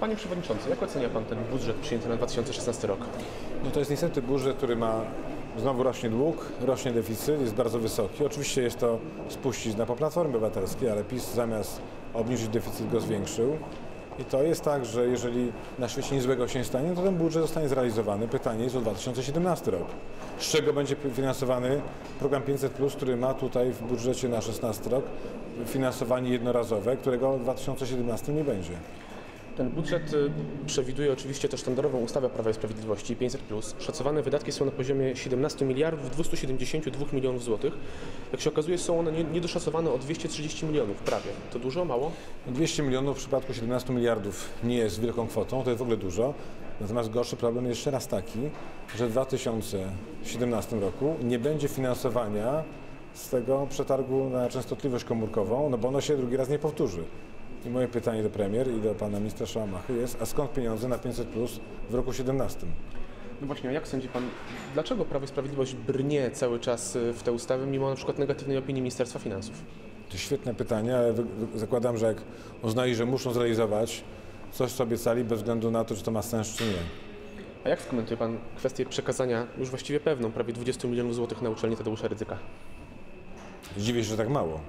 Panie Przewodniczący, jak ocenia Pan ten budżet przyjęty na 2016 rok? No to jest niestety budżet, który ma znowu rośnie dług, rośnie deficyt, jest bardzo wysoki. Oczywiście jest to spuścizna po Platformie Obywatelskiej, ale PiS zamiast obniżyć deficyt go zwiększył. I to jest tak, że jeżeli na świecie nic złego się nie stanie, to ten budżet zostanie zrealizowany. Pytanie jest o 2017 rok. Z czego będzie finansowany program 500+, który ma tutaj w budżecie na 16 rok finansowanie jednorazowe, którego w 2017 nie będzie. Ten budżet y, przewiduje oczywiście też sztandarową ustawę Prawa i Sprawiedliwości 500. Szacowane wydatki są na poziomie 17 miliardów 272 milionów złotych. Jak się okazuje, są one nie- niedoszacowane o 230 milionów prawie. To dużo, mało? 200 milionów w przypadku 17 miliardów nie jest wielką kwotą, to jest w ogóle dużo. Natomiast gorszy problem jest jeszcze raz taki, że w 2017 roku nie będzie finansowania z tego przetargu na częstotliwość komórkową, no bo ono się drugi raz nie powtórzy. I moje pytanie do premier i do pana ministra Szałamachy jest, a skąd pieniądze na 500 plus w roku 17? No właśnie, a jak sądzi Pan, dlaczego Prawo i Sprawiedliwość brnie cały czas y, w tę ustawę, mimo na przykład negatywnej opinii Ministerstwa Finansów? To świetne pytanie, ale zakładam, że jak uznali, że muszą zrealizować coś, co obiecali, bez względu na to, czy to ma sens, czy nie. A jak skomentuje Pan kwestię przekazania już właściwie pewną, prawie 20 milionów złotych na uczelnię Tadeusza Rydzyka? Dziwię się, że tak mało,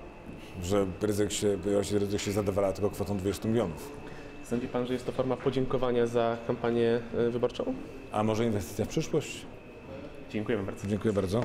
że ryzyk się, ryzyk się zadowala tylko kwotą 20 milionów. Sądzi Pan, że jest to forma podziękowania za kampanię y, wyborczą? A może inwestycja w przyszłość? Dziękujemy bardzo. Dziękuję bardzo.